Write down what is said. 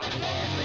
making